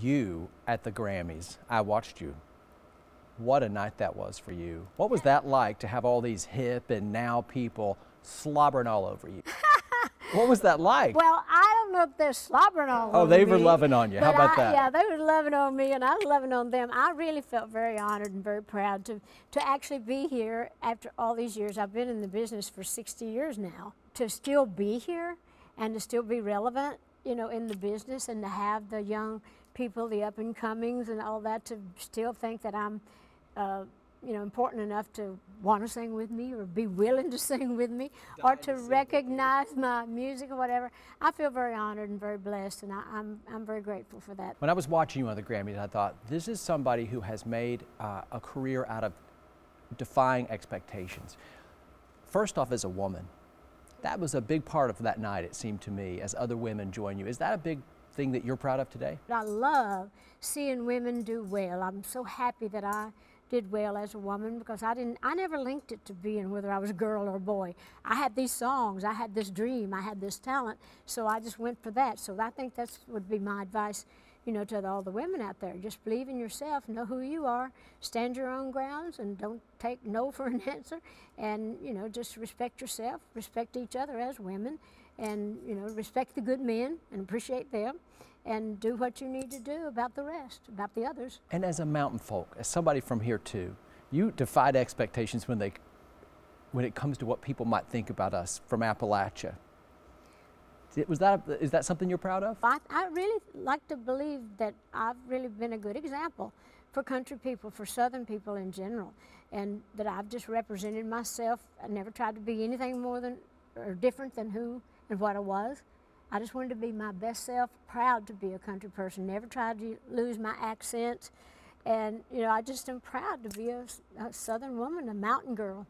you at the Grammys. I watched you. What a night that was for you. What was that like to have all these hip and now people slobbering all over you? what was that like? Well, I don't know if they're slobbering all oh, over they were me, loving on you. How about I- that? Yeah, they were loving on me, and I was loving on them. I really felt very honored and very proud to to actually be here after all these years. I've been in the business for 60 years now. To still be here and to still be relevant, you know, in the business, and to have the young people, the up and comings, and all that, to still think that I'm. Uh, you know, important enough to want to sing with me or be willing to sing with me or to recognize my music or whatever. I feel very honored and very blessed, and I, I'm, I'm very grateful for that. When I was watching you on the Grammys, I thought, this is somebody who has made uh, a career out of defying expectations. First off, as a woman, that was a big part of that night, it seemed to me, as other women join you. Is that a big thing that you're proud of today? I love seeing women do well. I'm so happy that I did well as a woman because I didn't I never linked it to being whether I was a girl or a boy. I had these songs, I had this dream, I had this talent, so I just went for that. So I think that's would be my advice, you know, to all the women out there. Just believe in yourself, know who you are, stand your own grounds and don't take no for an answer and, you know, just respect yourself, respect each other as women and, you know, respect the good men and appreciate them and do what you need to do about the rest, about the others. And as a mountain folk, as somebody from here too, you defied expectations when they when it comes to what people might think about us from Appalachia. Was that is that something you're proud of? I, I really like to believe that I've really been a good example for country people, for Southern people in general, and that I've just represented myself. I never tried to be anything more than or different than who and what I was. I just wanted to be my best self, proud to be a country person, never tried to lose my accent. And, you know, I just am proud to be a Southern woman, a mountain girl.